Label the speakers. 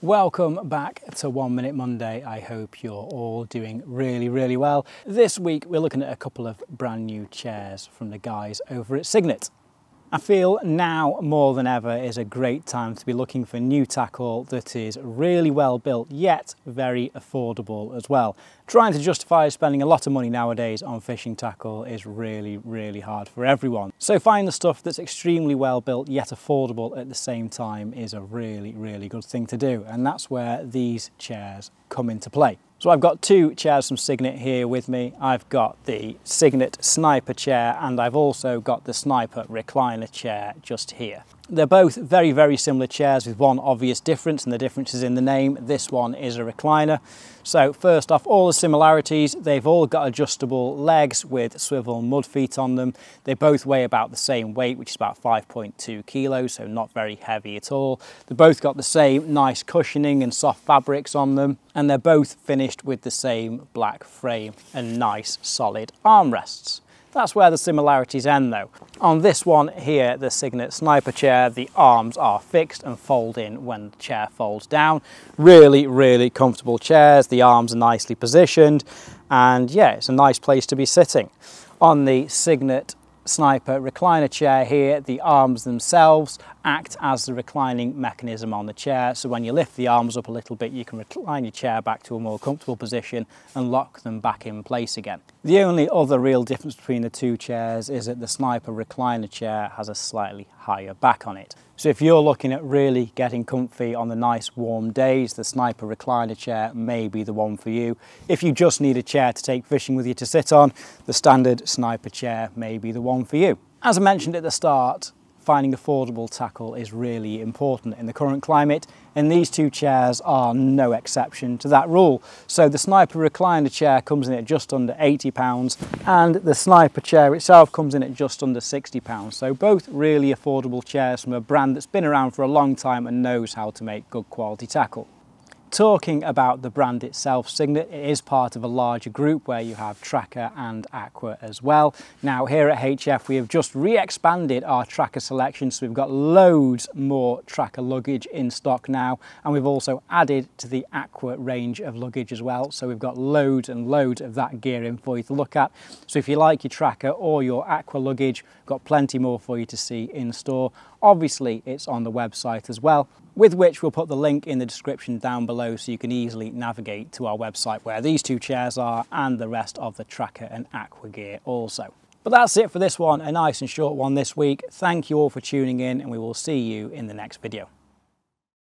Speaker 1: Welcome back to One Minute Monday. I hope you're all doing really, really well. This week we're looking at a couple of brand new chairs from the guys over at Cygnet. I feel now more than ever is a great time to be looking for new tackle that is really well built yet very affordable as well. Trying to justify spending a lot of money nowadays on fishing tackle is really really hard for everyone. So find the stuff that's extremely well built yet affordable at the same time is a really really good thing to do and that's where these chairs come into play. So I've got two chairs from Cygnet here with me. I've got the Cygnet Sniper chair and I've also got the Sniper recliner chair just here. They're both very, very similar chairs with one obvious difference and the difference is in the name. This one is a recliner. So first off, all the similarities, they've all got adjustable legs with swivel mud feet on them. They both weigh about the same weight, which is about 5.2 kilos, so not very heavy at all. They've both got the same nice cushioning and soft fabrics on them, and they're both finished with the same black frame and nice solid armrests. That's where the similarities end though. On this one here, the Cygnet Sniper chair, the arms are fixed and fold in when the chair folds down. Really, really comfortable chairs. The arms are nicely positioned and yeah, it's a nice place to be sitting. On the Cygnet Sniper recliner chair here, the arms themselves act as the reclining mechanism on the chair. So when you lift the arms up a little bit, you can recline your chair back to a more comfortable position and lock them back in place again. The only other real difference between the two chairs is that the Sniper recliner chair has a slightly higher back on it. So if you're looking at really getting comfy on the nice warm days, the Sniper recliner chair may be the one for you. If you just need a chair to take fishing with you to sit on, the standard Sniper chair may be the one for you. As I mentioned at the start, finding affordable tackle is really important in the current climate and these two chairs are no exception to that rule. So the Sniper recliner chair comes in at just under £80 and the Sniper chair itself comes in at just under £60. So both really affordable chairs from a brand that's been around for a long time and knows how to make good quality tackle. Talking about the brand itself, Cygnet it is part of a larger group where you have Trakker and Aqua as well. Now here at HF we have just re-expanded our Trakker selection so we've got loads more Trakker luggage in stock now and we've also added to the Aqua range of luggage as well so we've got loads and loads of that gear in for you to look at. So if you like your Trakker or your Aqua luggage, got plenty more for you to see in store. Obviously it's on the website as well with which we'll put the link in the description down below so you can easily navigate to our website where these two chairs are and the rest of the Trakker and Aqua gear also. But that's it for this one, a nice and short one this week. Thank you all for tuning in and we will see you in the next video.